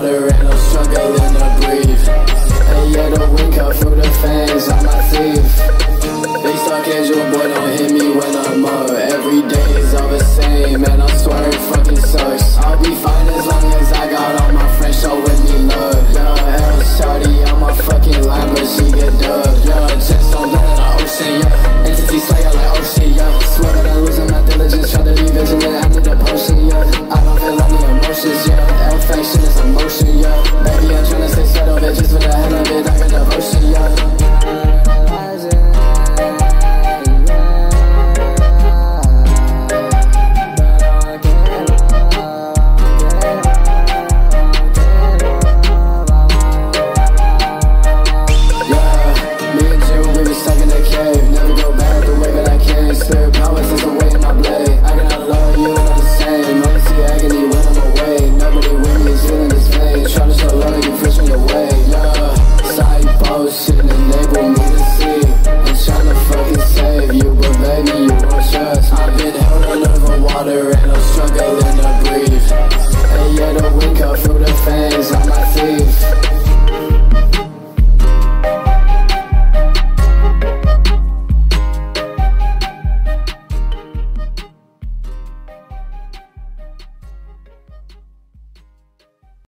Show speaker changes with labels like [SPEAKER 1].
[SPEAKER 1] water and I'm struggling to breathe And yeah, the wake up through the fans, I'm a thief. They start casual, boy, don't hit me when I'm up. Every day is all the same, and I'm it fucking sucks. I'll be fine as long as I got all my friends showing me love. Yo, L I'm a fucking liar, but she get dubbed. Yo, just don't let her ocean, yeah. shit enable me to see I'm tryna fucking save you, but baby, you won't trust. I've been held under water and I'm